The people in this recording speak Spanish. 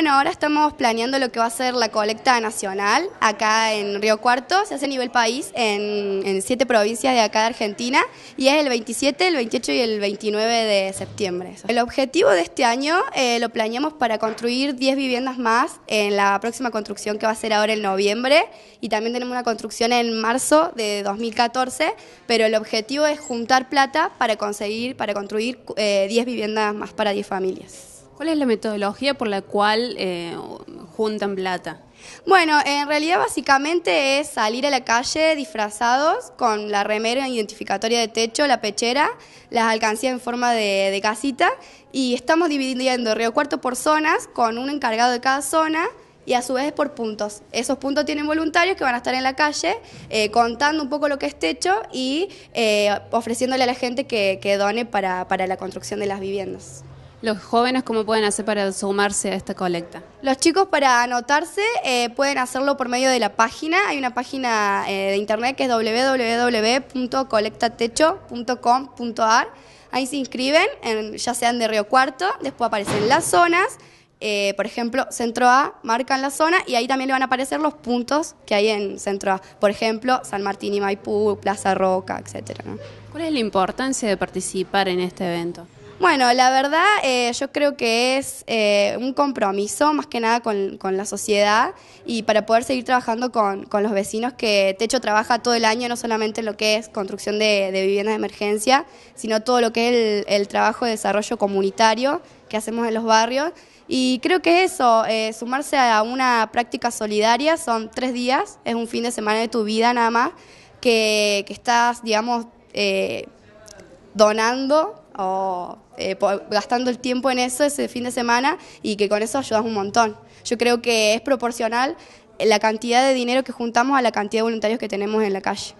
Bueno, ahora estamos planeando lo que va a ser la colecta nacional acá en Río Cuarto, se hace a nivel país en, siete provincias de acá de Argentina y es el 27, el 28 y el 29 de septiembre. El objetivo de este año eh, lo planeamos para construir 10 viviendas más en la próxima construcción que va a ser ahora en noviembre y también tenemos una construcción en marzo de 2014, pero el objetivo es juntar plata para conseguir, para construir 10 eh, viviendas más para 10 familias. ¿Cuál es la metodología por la cual eh, juntan plata? Bueno, en realidad básicamente es salir a la calle disfrazados con la remera identificatoria de techo, la pechera, las alcancías en forma de, casita y estamos dividiendo Río Cuarto por zonas con un encargado de cada zona y a su vez por puntos. Esos puntos tienen voluntarios que van a estar en la calle eh, contando un poco lo que es techo y eh, ofreciéndole a la gente que, done para la construcción de las viviendas. ¿Los jóvenes cómo pueden hacer para sumarse a esta colecta? Los chicos para anotarse eh, pueden hacerlo por medio de la página. Hay una página eh, de internet que es www.colectatecho.com.ar. Ahí se inscriben, ya sean de Río Cuarto, después aparecen las zonas. Eh, por ejemplo, Centro A marcan la zona y ahí también le van a aparecer los puntos que hay en Centro A. Por ejemplo, San Martín y Maipú, Plaza Roca, etc. ¿Cuál es la importancia de participar en este evento? Bueno, la verdad eh, yo creo que es eh, un compromiso más que nada con, la sociedad y para poder seguir trabajando con, los vecinos que Techo trabaja todo el año, no solamente en lo que es construcción de, viviendas de emergencia, sino todo lo que es el, trabajo de desarrollo comunitario que hacemos en los barrios. Y creo que eso, eh, sumarse a una práctica solidaria, son tres días, es un fin de semana de tu vida nada más, que, que estás, digamos, donando o eh, gastando el tiempo en eso ese fin de semana y que con eso ayudas un montón. Yo creo que es proporcional la cantidad de dinero que juntamos a la cantidad de voluntarios que tenemos en la calle.